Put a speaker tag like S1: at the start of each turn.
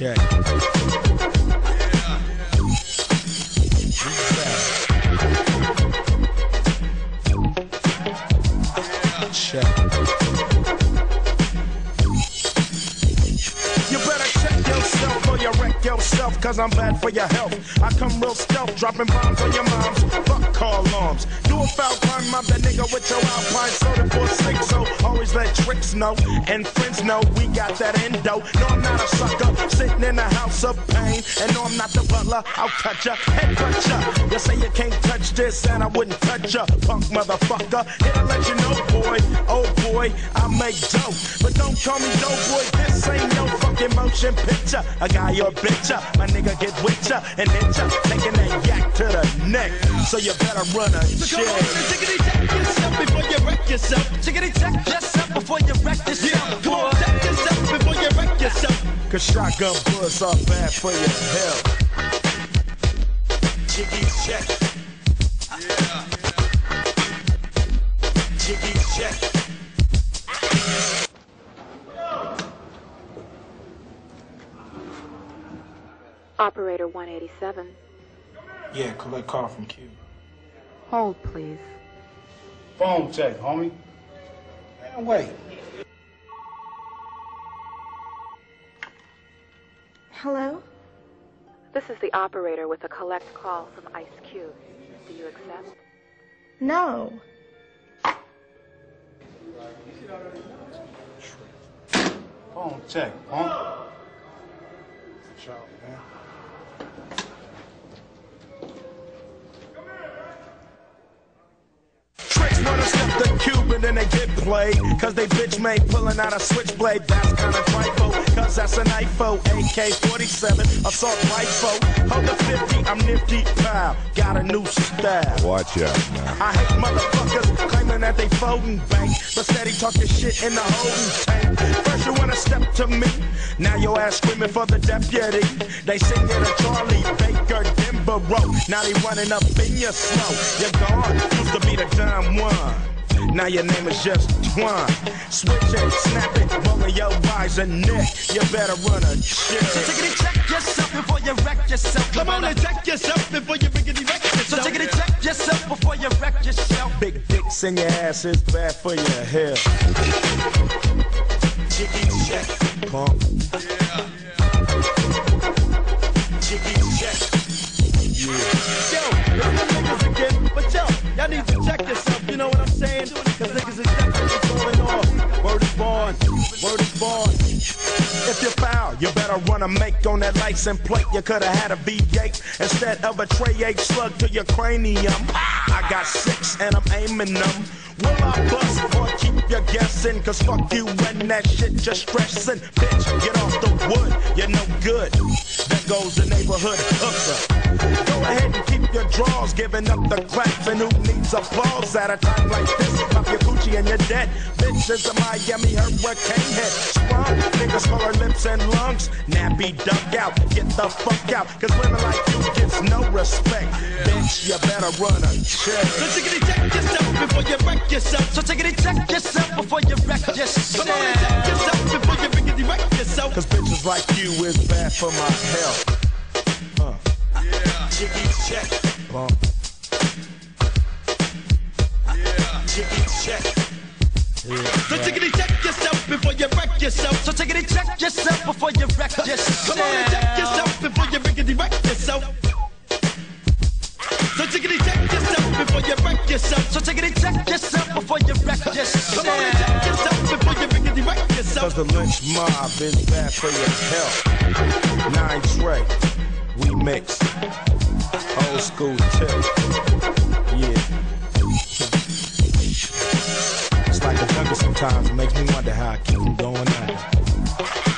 S1: Check. Check. Cause I'm bad for your health. I come real stealth, dropping bombs on your moms. Fuck call alarms. Do a foul crime, mob that nigga with your alpine soda for six. So always let tricks know and friends know we got that endo. No, I'm not a sucker, sitting in a house of pain. And no, I'm not the butler, I'll cut ya, head cut ya. You say you can't touch this, and I wouldn't touch ya, punk motherfucker. Here to let you know, boy, oh boy, I make dope. But don't call me dope boy, this ain't no fucking motion picture. A guy or bitch, ya, my nigga get with ya and hit ya, taking that yak to the neck. So you better run a
S2: So come on and
S1: check.
S2: tickety check yourself before you wreck yourself. Tickety check yourself before you wreck yourself. Yeah, come on, check yourself before you wreck yourself.
S1: Cause shotgun bullets are bad for your health. Jiggy check. Yeah. Jiggy check.
S3: Operator 187.
S4: Yeah, collect call from Q.
S3: Hold, please.
S4: Phone check, homie. Man, wait.
S5: Hello?
S3: This is the operator with a collect call from Ice Cube. Do you accept?
S5: No.
S4: Phone check, huh? Shout, man.
S1: Wanna step the cube and then they get played. Cause they bitch made pulling out a switchblade. That's kinda trifle. Cause that's an IFO. AK 47, assault rifle. Hold the 50, I'm nifty. Pow, got a new style.
S6: Watch out now.
S1: I hate motherfuckers claiming that they folding bank, but steady talking shit in the holding tank. First you wanna step to me, now your ass screaming for the deputy. They sing it a Charlie Baker Denver Road. Now they running up in your slow. You're gone, used to be the dumb one. Now your name is just Twan. Switch it, snap it, rolling your eyes and neck. You better run a check.
S2: So
S1: check.
S2: tickety check yourself before you wreck yourself. Come on and check yourself before you biggity wreck yourself. So tickety check yourself before you wreck yourself.
S1: Big dicks in your ass is bad for your health. Better run a make on that license plate. You could have had a V8 instead of a Tray 8 slug to your cranium. I got six and I'm aiming them. Will I bust or keep you guessing? Cause fuck you and that shit just stressing. Bitch, get off the wood, you're no good. There goes the neighborhood hooker. Go ahead and keep your drawers, giving up the claps. And who needs applause at a time like this? Pop your coochie and you're dead. Bitch is a Miami hurricane head. Sprung, niggas call her lips and lungs. Nappy duck out, get the fuck out. Cause women like you gets no respect. Bitch, you better run a check.
S2: So
S1: check.
S2: tickety check yourself before you wreck yourself. So tickety check yourself before you wreck yourself. Come on and check yourself before you biggity wreck yourself.
S1: Cause bitches like you is bad for my health. Huh. Jiggy check. Bump. Jiggy check.
S2: So tickety check yourself before you wreck yourself. So tickety check yourself before you wreck yourself. Come on and check yourself before you biggity wreck yourself. So tickety check yourself before you wreck yourself. So tickety check yourself before you wreck yourself. Come on and check yourself before you biggity wreck
S1: Cause the lynch mob is bad for your health. Nine Trey, we mix. Old school tip. Yeah. It's like a jungle sometimes. It makes me wonder how I keep from going under.